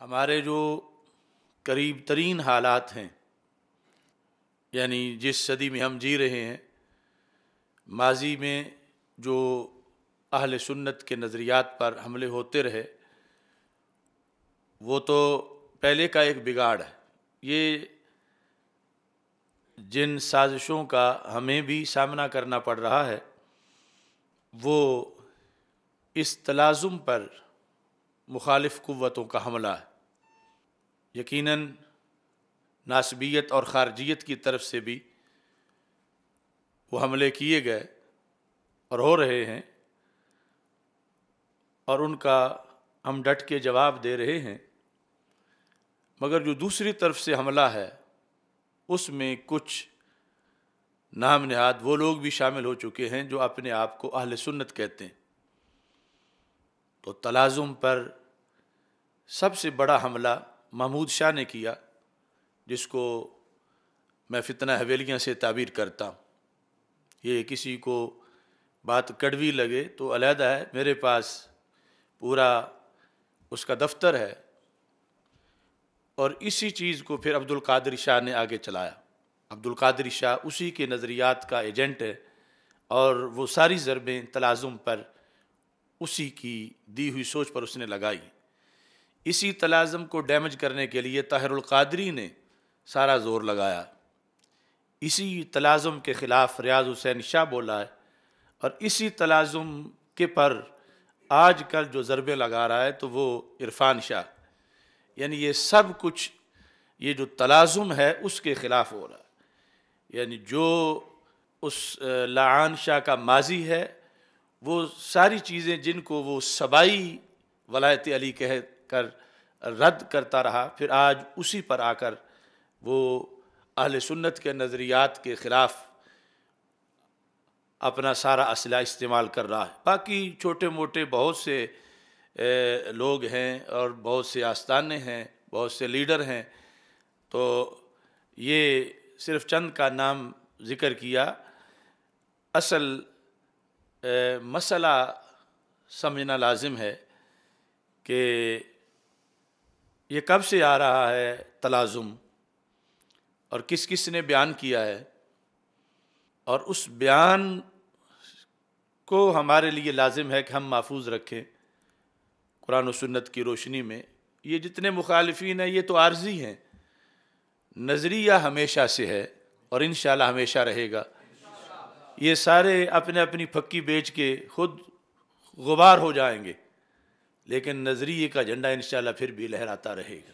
हमारे जो करीब तरीन हालात हैं, यानी जिस सदी में हम जी रहे हैं, माजी में जो अहल सुन्नत के नज़रियात पर हमले होते रहे, वो तो पहले का एक बिगाड़ है। ये जिन साजिशों का हमें भी सामना करना पड़ रहा है, वो इस तलाज़ुम पर मुखालिफ क़वतों का हमला है। यकीनन नासबियत और ख़ारजियत की तरफ़ से भी वो हमले किए गए और हो रहे हैं और उनका हम डट के जवाब दे रहे हैं। मगर जो दूसरी तरफ़ से हमला है, उसमें कुछ नाम नहाद वो लोग भी शामिल हो चुके हैं जो अपने आप को अहल सुन्नत कहते हैं। तो तलाज़ुम पर सबसे बड़ा हमला महमूद शाह ने किया, जिसको मैं फितना हवेलियाँ से ताबीर करता हूँ। ये किसी को बात कड़वी लगे तो अलहदा है, मेरे पास पूरा उसका दफ्तर है। और इसी चीज़ को फिर अब्दुल कादिर शाह ने आगे चलाया। अब्दुल कादिर शाह उसी के नज़रियात का एजेंट है और वो सारी ज़रबें तलाज़ुम पर उसी की दी हुई सोच पर उसने लगाई। इसी तलाज़म को डैमेज करने के लिए ताहरुल्क़ादरी ने सारा ज़ोर लगाया। इसी तलाज़म के ख़िलाफ़ रियाज हुसैन शाह बोला है और इसी तलाज़म के पर आज कल जो ज़रबे लगा रहा है तो वो इरफान शाह। यानी ये सब कुछ, ये जो तलाज़ुम है उसके ख़िलाफ़ हो रहा है। यानी जो उस लान शाह का माजी है, वो सारी चीज़ें जिनको वो सबाई वलायत अली कह कर, रद्द करता रहा। फिर आज उसी पर आकर वो अहल सुन्नत के नज़रियात के ख़िलाफ़ अपना सारा असला इस्तेमाल कर रहा है। बाकी छोटे मोटे बहुत से लोग हैं और बहुत से आस्थाने हैं, बहुत से लीडर हैं तो ये सिर्फ़ चंद का नाम ज़िक्र किया। असल मसला समझना लाजिम है कि ये कब से आ रहा है तलाज़ुम? और किस किस ने बयान किया है? और उस बयान को हमारे लिए लाजिम है कि हम महफूज रखें कुरान और सुन्नत की रोशनी में। ये जितने मुखालफी हैं, ये तो आर्जी हैं। नज़रिया हमेशा से है और इन हमेशा रहेगा। ये सारे अपने अपनी फक्की बेच के खुद गुबार हो जाएँगे। लेकिन नज़रिए का झंडा इन फिर भी लहराता रहेगा।